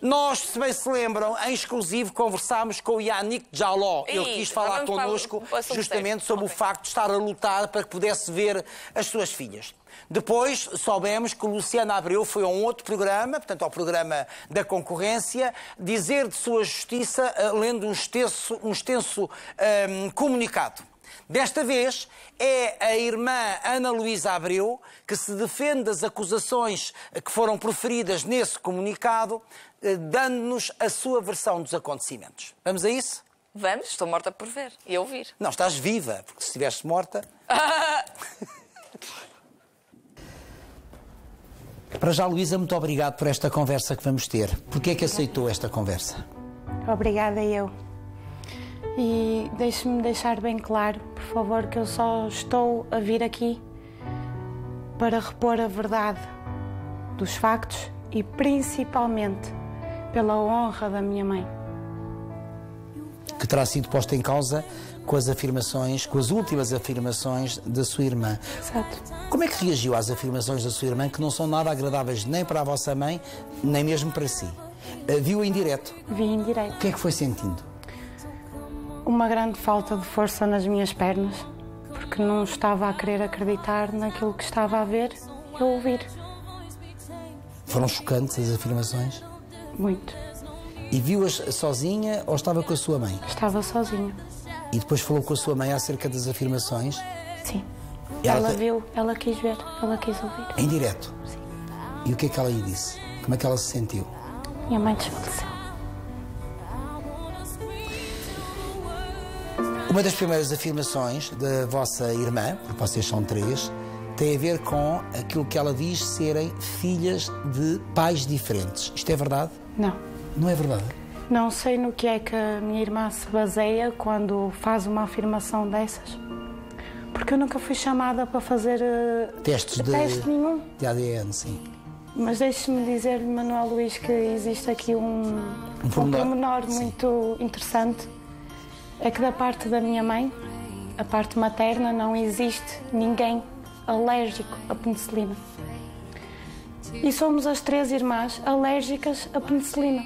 Nós, se bem se lembram, em exclusivo conversámos com o Yannick Jaló. Ele quis falar para connosco o assunto justamente sobre o Ok. facto de estar a lutar para que pudesse ver as suas filhas. Depois soubemos que Luciana Abreu foi a um outro programa, portanto ao programa da concorrência, dizer de sua justiça, eh, lendo um extenso, um extenso ehm, comunicado. Desta vez é a irmã Ana Luísa Abreu que se defende das acusações que foram proferidas nesse comunicado, eh, dando-nos a sua versão dos acontecimentos. Vamos a isso? Vamos, estou morta por ver e ouvir. Não, estás viva, porque se estivesse morta. Para já, Luísa, muito obrigado por esta conversa que vamos ter. Porquê é que aceitou esta conversa? Obrigada eu. E deixe-me deixar bem claro, por favor, que eu só estou a vir aqui para repor a verdade dos factos e principalmente pela honra da minha mãe. Que terá sido posta em causa com as afirmações, com as últimas afirmações da sua irmã. Exato. Como é que reagiu às afirmações da sua irmã que não são nada agradáveis nem para a vossa mãe, nem mesmo para si? Viu em direto. Vi em direto. O que é que foi sentindo? Uma grande falta de força nas minhas pernas, porque não estava a querer acreditar naquilo que estava a ver e a ouvir. Foram chocantes as afirmações? Muito. E viu-as sozinha ou estava com a sua mãe? Estava sozinha. E depois falou com a sua mãe acerca das afirmações? Sim. Ela Ela viu, ela quis ver, ela quis ouvir. Em direto? E o que é que ela lhe disse? Como é que ela se sentiu? Minha mãe desfaleceu. Uma das primeiras afirmações da vossa irmã, porque vocês são três, tem a ver com aquilo que ela diz serem filhas de pais diferentes. Isto é verdade? Não. Não é verdade? Não sei no que é que a minha irmã se baseia quando faz uma afirmação dessas. Porque eu nunca fui chamada para fazer eh, Testes de, teste nenhum. de ADN, sim. Mas deixe-me dizer-lhe, Manuel Luís, que existe aqui um, um pormenor. pormenor Sim. muito interessante. É que da parte da minha mãe, a parte materna, não existe ninguém alérgico à penicilina. E somos as três irmãs alérgicas à penicilina,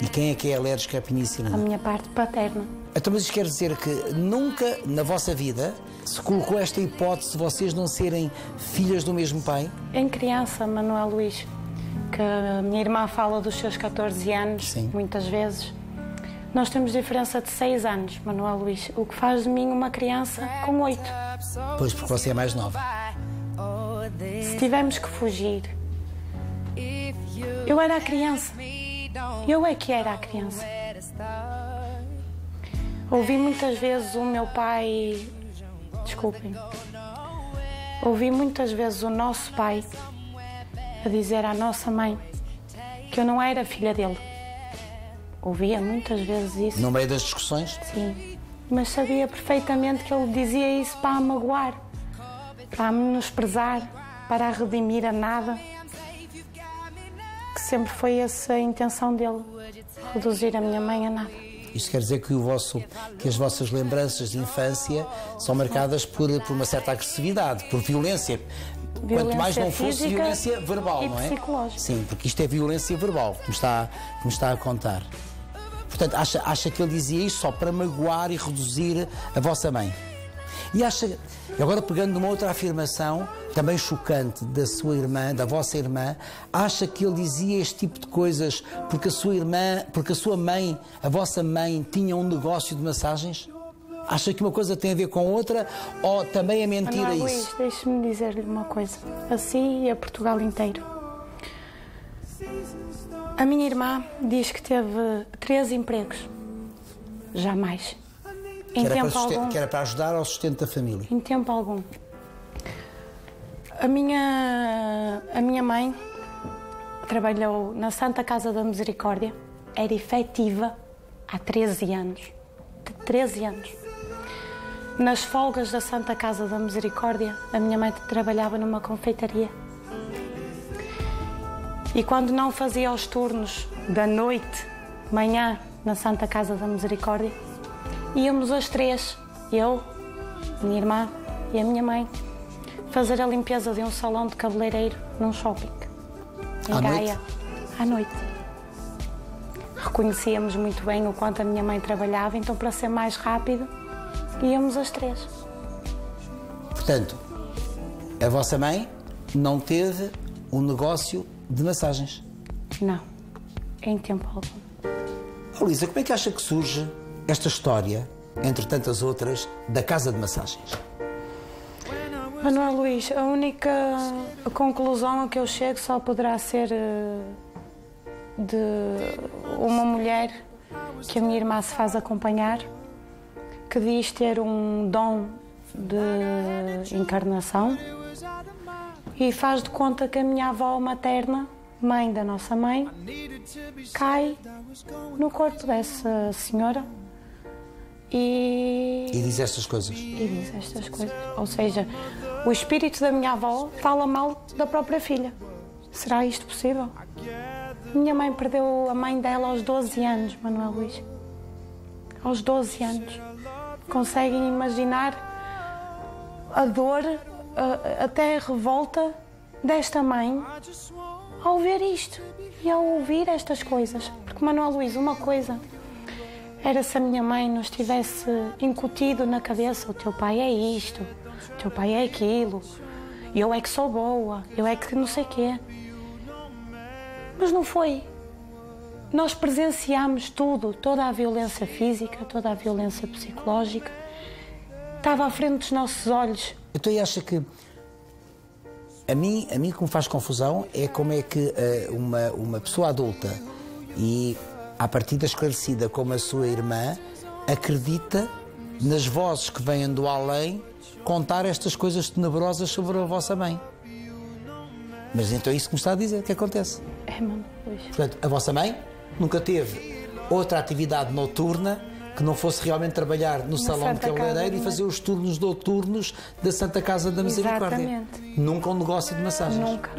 E quem é que é alérgico à a penicilina? minha parte paterna. Então, mas isto quer dizer que nunca na vossa vida se colocou esta hipótese de vocês não serem filhas do mesmo pai? Em criança, Manuel Luís, que a minha irmã fala dos seus 14 anos, Sim. muitas vezes. Nós temos diferença de 6 anos, Manuel Luís, o que faz de mim uma criança com 8. Pois, porque você é mais nova. Se tivermos que fugir, eu era a criança. Eu é que era a criança. Ouvi muitas vezes o meu pai. Desculpem. Ouvi muitas vezes o nosso pai a dizer à nossa mãe que eu não era filha dele. Ouvia muitas vezes isso. No meio das discussões? Sim, mas sabia perfeitamente que ele dizia isso para a magoar, para a menosprezar, para a redimir a nada. Que sempre foi essa a intenção dele, reduzir a minha mãe a nada. Isto quer dizer que, o vosso, que as vossas lembranças de infância são marcadas por, por uma certa agressividade, por violência. Quanto mais Violência não fosse violência verbal, não é? Sim, porque isto é violência verbal, que me está, que me está a contar. Portanto, acha, acha que ele dizia isto só para magoar e reduzir a vossa mãe? E acha, agora pegando numa outra afirmação, também chocante, da sua irmã, da vossa irmã, acha que ele dizia este tipo de coisas porque a sua irmã, porque a sua mãe, a vossa mãe, tinha um negócio de massagens? Acha que uma coisa tem a ver com outra ou também é mentira Manuel isso? Luís, deixe-me dizer-lhe uma coisa, assim e a Portugal inteiro. A minha irmã diz que teve três empregos. Jamais. Em Que era, para tempo algum. que era para ajudar ao sustento da família. Em tempo algum. A minha, a minha mãe trabalhou na Santa Casa da Misericórdia, era efetiva há 13 anos. De 13 anos. Nas folgas da Santa Casa da Misericórdia, a minha mãe trabalhava numa confeitaria. E quando não fazia os turnos da noite, manhã, na Santa Casa da Misericórdia, íamos as três, eu, minha irmã e a minha mãe, fazer a limpeza de um salão de cabeleireiro num shopping. Em À noite? Gaia. À noite. reconhecíamos muito bem o quanto a minha mãe trabalhava, então para ser mais rápido íamos as três. Portanto, a vossa mãe não teve um negócio de massagens. Não, em tempo algum. Oh, Luísa, como é que acha que surge esta história, entre tantas outras, da casa de massagens? Manuel Luís, a única conclusão a que eu chego só poderá ser eh, de uma mulher que a minha irmã se faz acompanhar, que diz ter um dom de encarnação e faz de conta que a minha avó materna, mãe da nossa mãe, cai no corpo dessa senhora e, E diz estas coisas. e diz estas coisas. Ou seja, o espírito da minha avó fala mal da própria filha. Será isto possível? Minha mãe perdeu a mãe dela aos 12 anos, Manuel Luís. Aos 12 anos. Conseguem imaginar a dor, até a revolta desta mãe ao ver isto e ao ouvir estas coisas. Porque, Manuel Luís, uma coisa era se a minha mãe nos tivesse incutido na cabeça: o teu pai é isto, o teu pai é aquilo, eu é que sou boa, eu é que não sei quê. Mas não foi. Nós presenciámos tudo, toda a violência física, toda a violência psicológica. Estava à frente dos nossos olhos. Então, e acha que. A mim, a mim o que me faz confusão é como é que eh, uma, uma pessoa adulta e, à partida esclarecida como a sua irmã, acredita nas vozes que vêm do além contar estas coisas tenebrosas sobre a vossa mãe. Mas então é isso que me está a dizer, que acontece. É, Manuel Luís. Portanto, a vossa mãe nunca teve outra atividade noturna que não fosse realmente trabalhar no salão de Santa Casa cabeleireiro e de fazer os turnos noturnos da Santa Casa da Misericórdia. Exatamente. Nunca um negócio de massagem. Nunca.